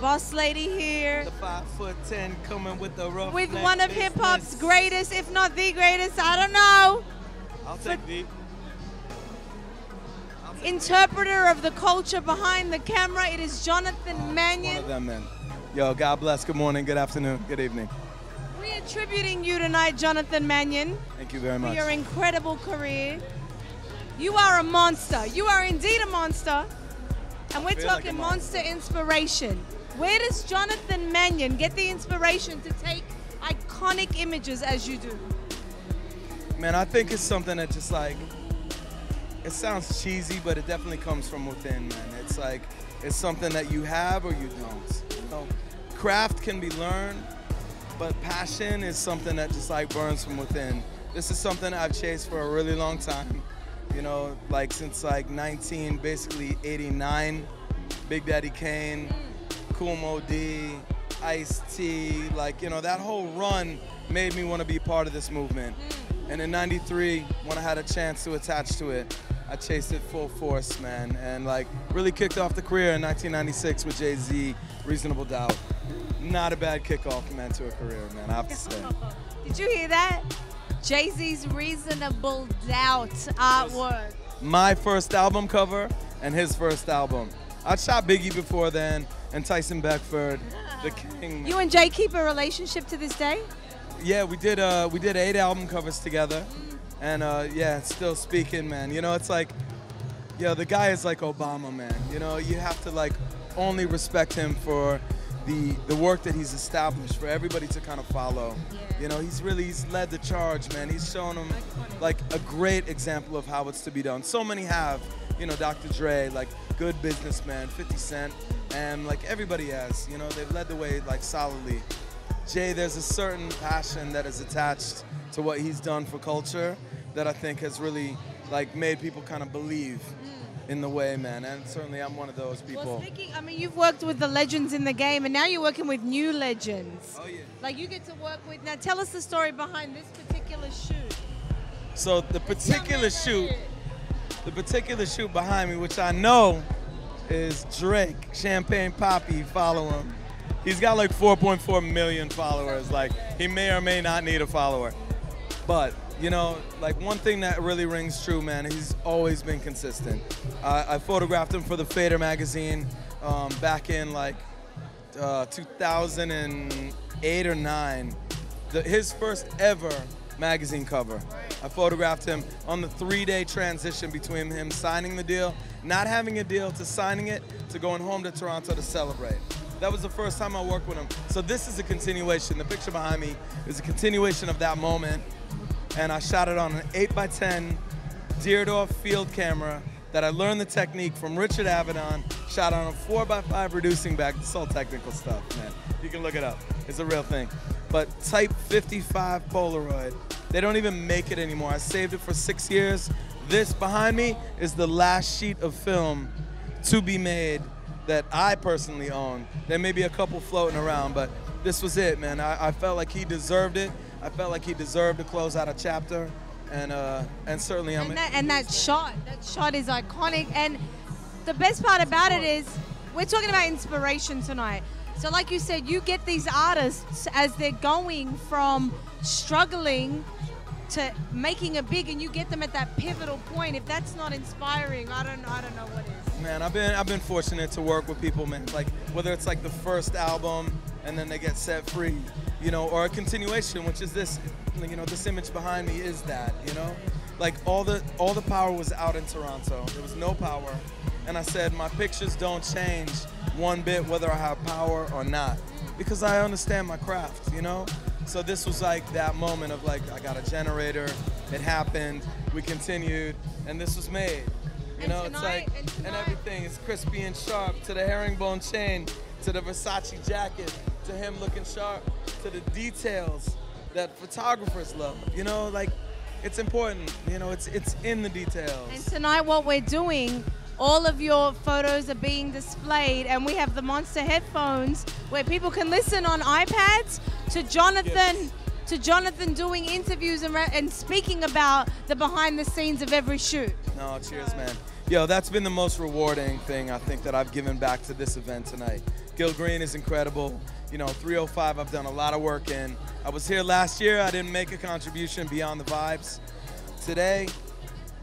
boss lady here. The five foot ten coming with the rough. With one of hip hop's greatest, if not the greatest, I don't know. I'll take the. Interpreter of the culture behind the camera, it is Jonathan One Mannion. of them, man. Yo, God bless. Good morning. Good afternoon. Good evening. We are tributing you tonight, Jonathan Mannion, Thank you very for much. your incredible career. You are a monster. You are indeed a monster. And we're like talking monster monster. inspiration. Where does Jonathan Mannion get the inspiration to take iconic images as you do? Man, I think it's something that just like it sounds cheesy, but it definitely comes from within, man. It's like it's something that you have or you don't. You know, craft can be learned, but passion is something that just like burns from within. This is something I've chased for a really long time. You know, like since like 19, basically 89. Big Daddy Kane, Kool Moe Dee, Ice T, like you know that whole run made me want to be part of this movement. Mm. And in '93, when I had a chance to attach to it, I chased it full force, man, and like really kicked off the career in 1996 with Jay Z, Reasonable Doubt. Not a bad kickoff, man, to a career, man. I have to say. Did you hear that? Jay Z's Reasonable Doubt artwork. My first album cover and his first album. I shot Biggie before then, and Tyson Beckford, the King. You and Jay keep a relationship to this day? Yeah, we did. Uh, we did eight album covers together, and uh, yeah, still speaking, man. You know, it's like, yo, the guy is like Obama, man. You know, you have to like only respect him for the the work that he's established for everybody to kind of follow. You know, he's really he's led the charge, man. He's shown them like a great example of how it's to be done. So many have, you know, Dr. Dre, like good businessman, 50 Cent, and like everybody has. You know, they've led the way like solidly. Jay, there's a certain passion that is attached to what he's done for culture that I think has really like made people kind of believe mm. in the way, man. And certainly I'm one of those people. Well, speaking, I mean, you've worked with the legends in the game, and now you're working with new legends. Oh, yeah. Like you get to work with. Now, tell us the story behind this particular shoot. So the particular shoot, the particular shoot behind me, which I know is Drake, Champagne Papi, follow him. He's got like 4.4 million followers. Like he may or may not need a follower. But, you know, like one thing that really rings true, man, he's always been consistent. I photographed him for the Fader magazine um, back in like uh, 2008 or 9. The, his first ever magazine cover. I photographed him on the three day transition between him signing the deal, not having a deal, to signing it, to going home to Toronto to celebrate. That was the first time I worked with him. So this is a continuation. The picture behind me is a continuation of that moment. And I shot it on an 8x10 Deardorff field camera that I learned the technique from Richard Avedon, shot on a 4x5 reducing back. It's all technical stuff, man. You can look it up. It's a real thing. But Type 55 Polaroid, they don't even make it anymore. I saved it for six years. This behind me is the last sheet of film to be made that I personally own. There may be a couple floating around, but this was it, man. I, I felt like he deserved it. I felt like he deserved to close out a chapter, and uh, and certainly I'm. And that, and that shot, that shot is iconic. And the best part about it is, we're talking about inspiration tonight. So, like you said, you get these artists as they're going from struggling to making it big, and you get them at that pivotal point. If that's not inspiring, I don't, I don't know what is. Man, I've been I've been fortunate to work with people, man. Like whether it's like the first album and then they get set free, you know, or a continuation, which is this, you know, this image behind me is that, you know, like all the all the power was out in Toronto. There was no power, and I said my pictures don't change one bit whether I have power or not, because I understand my craft, you know. So this was like that moment of like I got a generator, it happened, we continued, and this was made. You And know, it's like and and everything is crispy and sharp to the herringbone chain, to the Versace jacket, to him looking sharp, to the details that photographers love. You know, like it's important. You know, it's it's in the details. And tonight, what we're doing, all of your photos are being displayed, and we have the Monster headphones where people can listen on iPads to Jonathan. To Jonathan doing interviews and, and speaking about the behind the scenes of every shoot. No, cheers, man. yo, that's been the most rewarding thing I think that I've given back to this event tonight. Gil Green is incredible. You know, 305 I've done a lot of work in. I was here last year, I didn't make a contribution beyond the vibes. Today,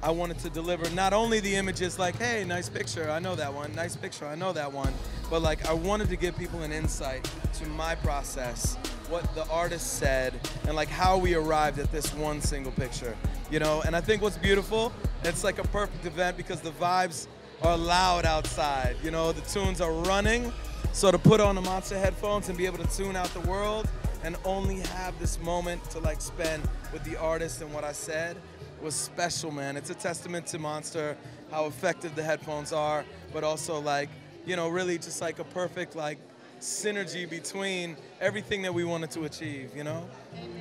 I wanted to deliver not only the images like, hey, nice picture, I know that one, nice picture, I know that one, but like I wanted to give people an insight to my process, what the artist said, and like how we arrived at this one single picture. You know, and I think what's beautiful, it's like a perfect event because the vibes are loud outside. You know, the tunes are running. So to put on the monster headphones and be able to tune out the world and only have this moment to like spend with the artist and what I said was special, man. It's a testament to Monster, how effective the headphones are, but also like, you know, really just like a perfect like synergy between everything that we wanted to achieve, you know?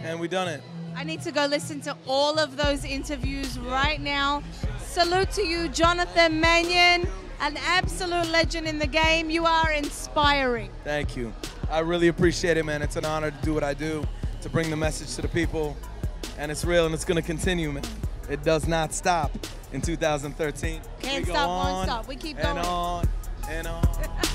And we done it. I need to go listen to all of those interviews right now. Salute to you, Jonathan Mannion, an absolute legend in the game. You are inspiring. Thank you. I really appreciate it, man. It's an honor to do what I do, to bring the message to the people. And it's real and it's going to continue, man. It does not stop in 2013. Can't stop, won't stop. We keep and going. on and on.